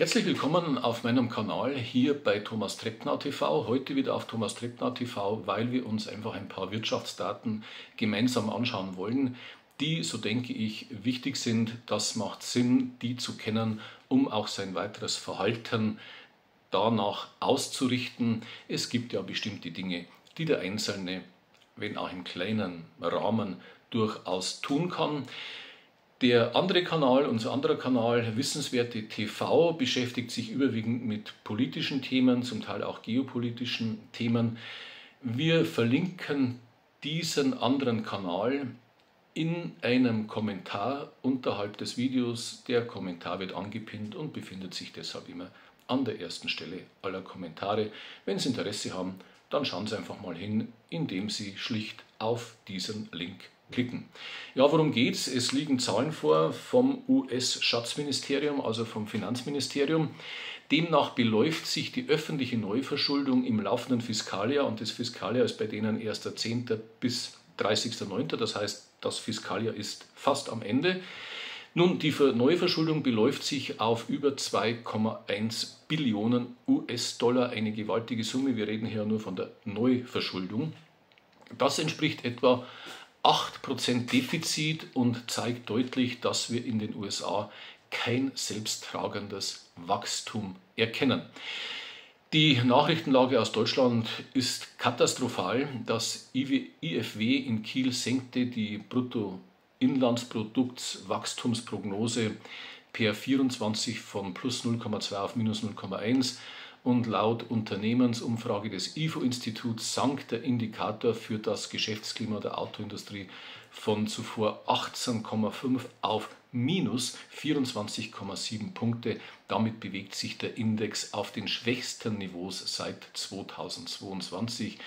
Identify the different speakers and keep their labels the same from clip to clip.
Speaker 1: Herzlich willkommen auf meinem Kanal hier bei Thomas Treppner TV. Heute wieder auf Thomas Treppner TV, weil wir uns einfach ein paar Wirtschaftsdaten gemeinsam anschauen wollen, die, so denke ich, wichtig sind. Das macht Sinn, die zu kennen, um auch sein weiteres Verhalten danach auszurichten. Es gibt ja bestimmte Dinge, die der Einzelne, wenn auch im kleinen Rahmen, durchaus tun kann. Der andere Kanal, unser anderer Kanal, Wissenswerte TV, beschäftigt sich überwiegend mit politischen Themen, zum Teil auch geopolitischen Themen. Wir verlinken diesen anderen Kanal in einem Kommentar unterhalb des Videos. Der Kommentar wird angepinnt und befindet sich deshalb immer an der ersten Stelle aller Kommentare. Wenn Sie Interesse haben, dann schauen Sie einfach mal hin, indem Sie schlicht auf diesen Link klicken. Ja, worum geht es? Es liegen Zahlen vor vom US-Schatzministerium, also vom Finanzministerium. Demnach beläuft sich die öffentliche Neuverschuldung im laufenden Fiskaljahr und das Fiskaljahr ist bei denen 1.10. bis 30.09., das heißt, das Fiskaljahr ist fast am Ende. Nun, die Neuverschuldung beläuft sich auf über 2,1 Billionen US-Dollar, eine gewaltige Summe. Wir reden hier nur von der Neuverschuldung. Das entspricht etwa 8% Defizit und zeigt deutlich, dass wir in den USA kein selbsttragendes Wachstum erkennen. Die Nachrichtenlage aus Deutschland ist katastrophal. Das IFW in Kiel senkte die Bruttoinlandsproduktswachstumsprognose per 24 von plus 0,2 auf minus 0,1 und laut Unternehmensumfrage des IFO-Instituts sank der Indikator für das Geschäftsklima der Autoindustrie von zuvor 18,5 auf minus 24,7 Punkte. Damit bewegt sich der Index auf den schwächsten Niveaus seit 2022.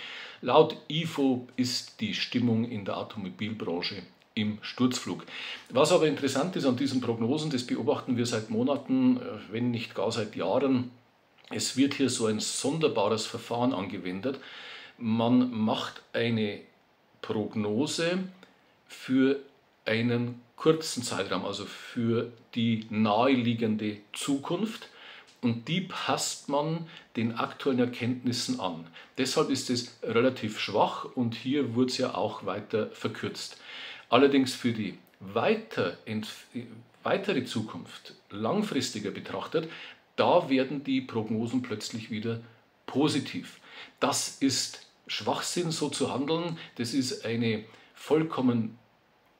Speaker 1: Laut IFO ist die Stimmung in der Automobilbranche im Sturzflug. Was aber interessant ist an diesen Prognosen, das beobachten wir seit Monaten, äh, wenn nicht gar seit Jahren, es wird hier so ein sonderbares Verfahren angewendet. Man macht eine Prognose für einen kurzen Zeitraum, also für die naheliegende Zukunft und die passt man den aktuellen Erkenntnissen an. Deshalb ist es relativ schwach und hier wurde es ja auch weiter verkürzt. Allerdings für die weiter, weitere Zukunft, langfristiger betrachtet, da werden die Prognosen plötzlich wieder positiv. Das ist Schwachsinn, so zu handeln. Das ist eine vollkommen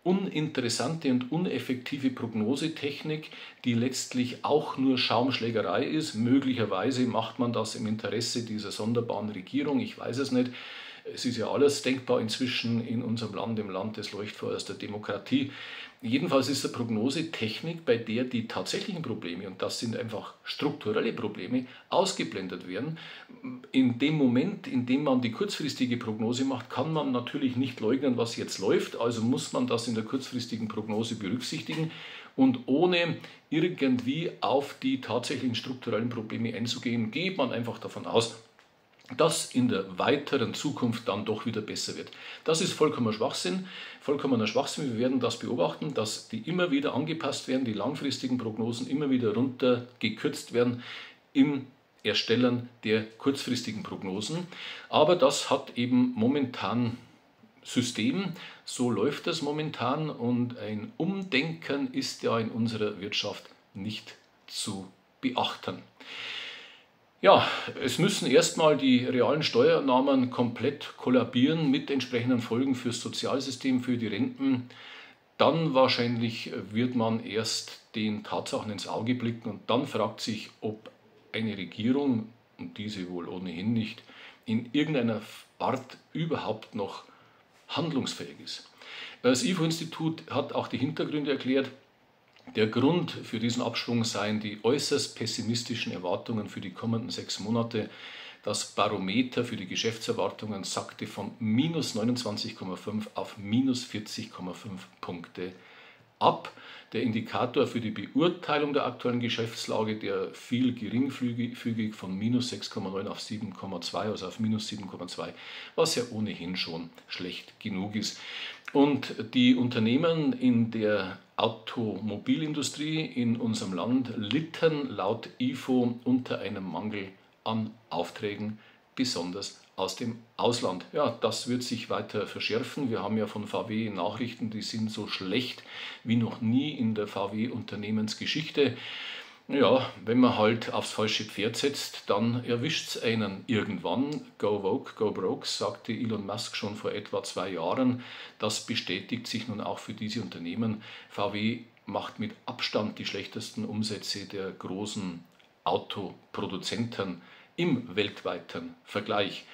Speaker 1: uninteressante und uneffektive Prognosetechnik, die letztlich auch nur Schaumschlägerei ist. Möglicherweise macht man das im Interesse dieser sonderbaren Regierung, ich weiß es nicht. Es ist ja alles denkbar inzwischen in unserem Land, im Land des Leuchtfeuers der Demokratie. Jedenfalls ist eine Prognosetechnik, bei der die tatsächlichen Probleme, und das sind einfach strukturelle Probleme, ausgeblendet werden. In dem Moment, in dem man die kurzfristige Prognose macht, kann man natürlich nicht leugnen, was jetzt läuft. Also muss man das in der kurzfristigen Prognose berücksichtigen. Und ohne irgendwie auf die tatsächlichen strukturellen Probleme einzugehen, geht man einfach davon aus, dass in der weiteren Zukunft dann doch wieder besser wird. Das ist vollkommener Schwachsinn, vollkommener Schwachsinn. Wir werden das beobachten, dass die immer wieder angepasst werden, die langfristigen Prognosen immer wieder runtergekürzt werden im Erstellen der kurzfristigen Prognosen. Aber das hat eben momentan System, so läuft das momentan und ein Umdenken ist ja in unserer Wirtschaft nicht zu beachten. Ja, es müssen erstmal die realen Steuernahmen komplett kollabieren mit entsprechenden Folgen fürs Sozialsystem, für die Renten. Dann wahrscheinlich wird man erst den Tatsachen ins Auge blicken und dann fragt sich, ob eine Regierung, und diese wohl ohnehin nicht, in irgendeiner Art überhaupt noch handlungsfähig ist. Das IFO-Institut hat auch die Hintergründe erklärt. Der Grund für diesen Abschwung seien die äußerst pessimistischen Erwartungen für die kommenden sechs Monate. Das Barometer für die Geschäftserwartungen sackte von minus 29,5 auf minus 40,5 Punkte ab. Der Indikator für die Beurteilung der aktuellen Geschäftslage, der fiel geringfügig von minus 6,9 auf 7,2, also auf minus 7,2, was ja ohnehin schon schlecht genug ist. Und die Unternehmen in der Automobilindustrie in unserem Land litten laut IFO unter einem Mangel an Aufträgen, besonders aus dem Ausland. Ja, das wird sich weiter verschärfen. Wir haben ja von VW Nachrichten, die sind so schlecht wie noch nie in der VW-Unternehmensgeschichte. Ja, wenn man halt aufs falsche Pferd setzt, dann erwischt es einen irgendwann. Go woke, go broke, sagte Elon Musk schon vor etwa zwei Jahren. Das bestätigt sich nun auch für diese Unternehmen. VW macht mit Abstand die schlechtesten Umsätze der großen Autoproduzenten im weltweiten Vergleich.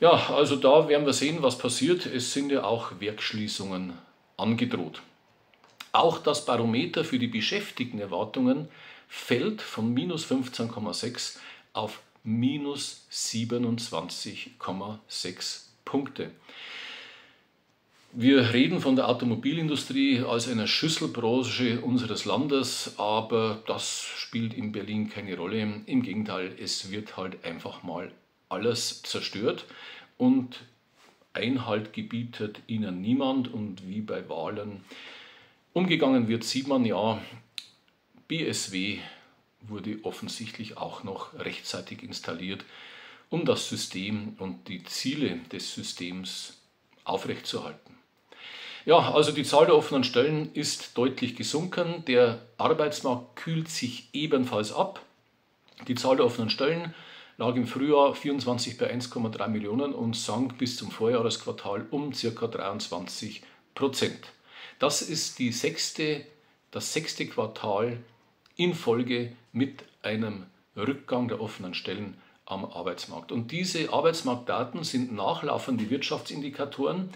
Speaker 1: Ja, also da werden wir sehen, was passiert. Es sind ja auch Werkschließungen angedroht. Auch das Barometer für die Beschäftigtenerwartungen fällt von minus 15,6 auf minus 27,6 Punkte. Wir reden von der Automobilindustrie als einer Schüsselbranche unseres Landes, aber das spielt in Berlin keine Rolle. Im Gegenteil, es wird halt einfach mal alles zerstört und Einhalt gebietet ihnen niemand und wie bei Wahlen umgegangen wird, sieht man ja, BSW wurde offensichtlich auch noch rechtzeitig installiert, um das System und die Ziele des Systems aufrechtzuerhalten. Ja, also die Zahl der offenen Stellen ist deutlich gesunken. Der Arbeitsmarkt kühlt sich ebenfalls ab. Die Zahl der offenen Stellen lag im Frühjahr 24 bei 1,3 Millionen und sank bis zum Vorjahresquartal um ca. 23 Prozent. Das ist die sechste, das sechste Quartal in Folge mit einem Rückgang der offenen Stellen am Arbeitsmarkt. Und diese Arbeitsmarktdaten sind nachlaufende Wirtschaftsindikatoren,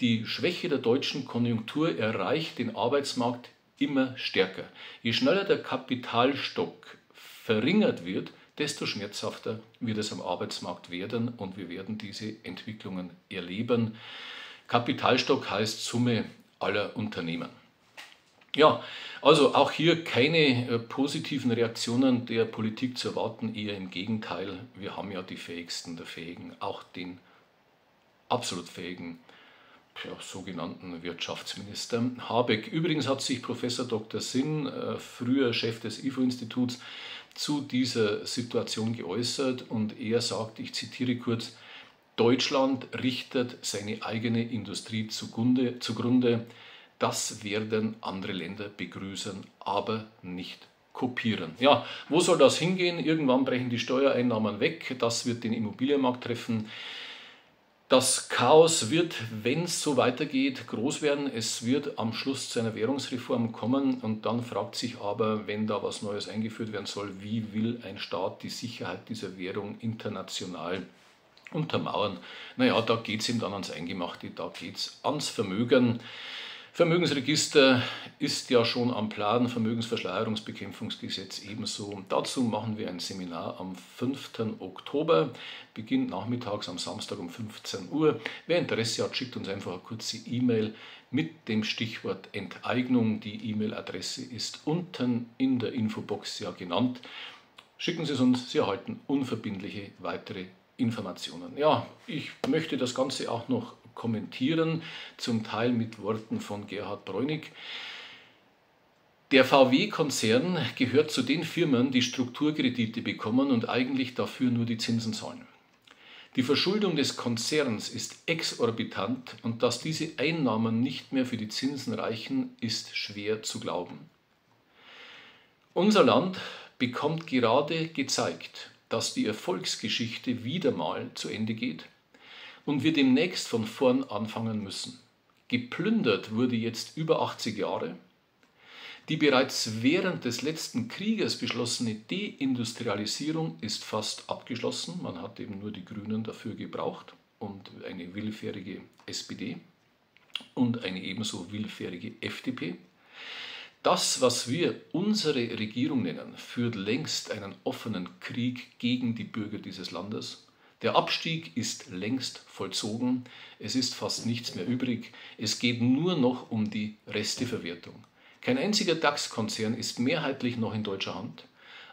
Speaker 1: die Schwäche der deutschen Konjunktur erreicht den Arbeitsmarkt immer stärker. Je schneller der Kapitalstock verringert wird, desto schmerzhafter wird es am Arbeitsmarkt werden und wir werden diese Entwicklungen erleben. Kapitalstock heißt Summe aller Unternehmen. Ja, also auch hier keine äh, positiven Reaktionen der Politik zu erwarten, eher im Gegenteil. Wir haben ja die Fähigsten der Fähigen, auch den absolut Fähigen ja, sogenannten Wirtschaftsminister Habeck. Übrigens hat sich Professor Dr. Sinn, äh, früher Chef des IFO-Instituts, zu dieser Situation geäußert und er sagt, ich zitiere kurz, Deutschland richtet seine eigene Industrie zugrunde, zugrunde. Das werden andere Länder begrüßen, aber nicht kopieren. Ja, wo soll das hingehen? Irgendwann brechen die Steuereinnahmen weg. Das wird den Immobilienmarkt treffen. Das Chaos wird, wenn es so weitergeht, groß werden. Es wird am Schluss zu einer Währungsreform kommen und dann fragt sich aber, wenn da was Neues eingeführt werden soll, wie will ein Staat die Sicherheit dieser Währung international untermauern? Naja, da geht es ihm dann ans Eingemachte, da geht es ans Vermögen. Vermögensregister ist ja schon am Plan, Vermögensverschleierungsbekämpfungsgesetz ebenso. Dazu machen wir ein Seminar am 5. Oktober, beginnt nachmittags am Samstag um 15 Uhr. Wer Interesse hat, schickt uns einfach eine kurze E-Mail mit dem Stichwort Enteignung. Die E-Mail-Adresse ist unten in der Infobox ja genannt. Schicken Sie es uns, Sie erhalten unverbindliche weitere Informationen. Ja, ich möchte das Ganze auch noch kommentieren, zum Teil mit Worten von Gerhard Bräunig. Der VW-Konzern gehört zu den Firmen, die Strukturkredite bekommen und eigentlich dafür nur die Zinsen zahlen. Die Verschuldung des Konzerns ist exorbitant und dass diese Einnahmen nicht mehr für die Zinsen reichen, ist schwer zu glauben. Unser Land bekommt gerade gezeigt, dass die Erfolgsgeschichte wieder mal zu Ende geht und wir demnächst von vorn anfangen müssen. Geplündert wurde jetzt über 80 Jahre. Die bereits während des letzten Krieges beschlossene Deindustrialisierung ist fast abgeschlossen. Man hat eben nur die Grünen dafür gebraucht und eine willfährige SPD und eine ebenso willfährige FDP. Das, was wir unsere Regierung nennen, führt längst einen offenen Krieg gegen die Bürger dieses Landes der Abstieg ist längst vollzogen, es ist fast nichts mehr übrig, es geht nur noch um die Resteverwertung. Kein einziger DAX-Konzern ist mehrheitlich noch in deutscher Hand.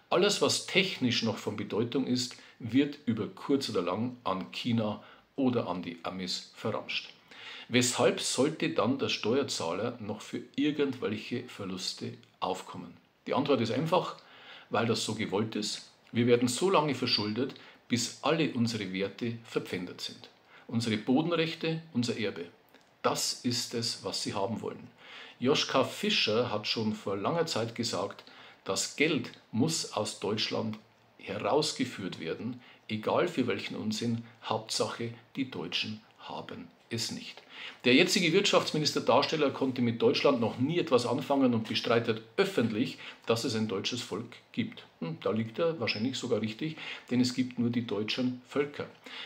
Speaker 1: Alles, was technisch noch von Bedeutung ist, wird über kurz oder lang an China oder an die Amis verramscht. Weshalb sollte dann der Steuerzahler noch für irgendwelche Verluste aufkommen? Die Antwort ist einfach, weil das so gewollt ist. Wir werden so lange verschuldet, bis alle unsere Werte verpfändet sind. Unsere Bodenrechte, unser Erbe. Das ist es, was sie haben wollen. Joschka Fischer hat schon vor langer Zeit gesagt, das Geld muss aus Deutschland herausgeführt werden, egal für welchen Unsinn, Hauptsache die Deutschen haben es nicht. Der jetzige Wirtschaftsminister Darsteller konnte mit Deutschland noch nie etwas anfangen und bestreitet öffentlich, dass es ein deutsches Volk gibt. Hm, da liegt er wahrscheinlich sogar richtig, denn es gibt nur die deutschen Völker.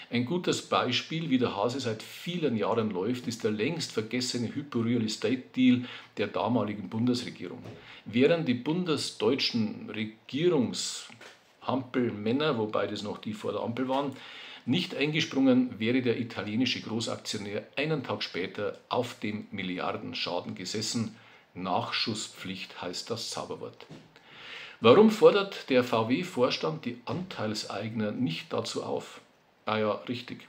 Speaker 1: Ein gutes Beispiel, wie der Hase seit vielen Jahren läuft, ist der längst vergessene Hypo-Real Estate Deal der damaligen Bundesregierung. Während die bundesdeutschen Regierungshampelmänner, wobei das noch die vor der Ampel waren, nicht eingesprungen wäre der italienische Großaktionär einen Tag später auf dem Milliardenschaden gesessen. Nachschusspflicht heißt das Zauberwort. Warum fordert der VW-Vorstand die Anteilseigner nicht dazu auf? Ah ja, richtig.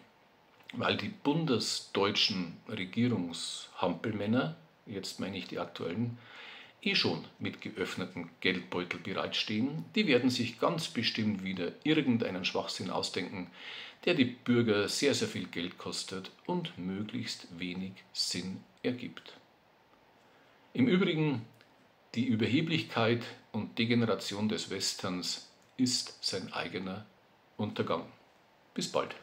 Speaker 1: Weil die bundesdeutschen Regierungshampelmänner, jetzt meine ich die aktuellen, eh schon mit geöffneten Geldbeutel bereitstehen, die werden sich ganz bestimmt wieder irgendeinen Schwachsinn ausdenken, der die Bürger sehr, sehr viel Geld kostet und möglichst wenig Sinn ergibt. Im Übrigen, die Überheblichkeit und Degeneration des Westerns ist sein eigener Untergang. Bis bald.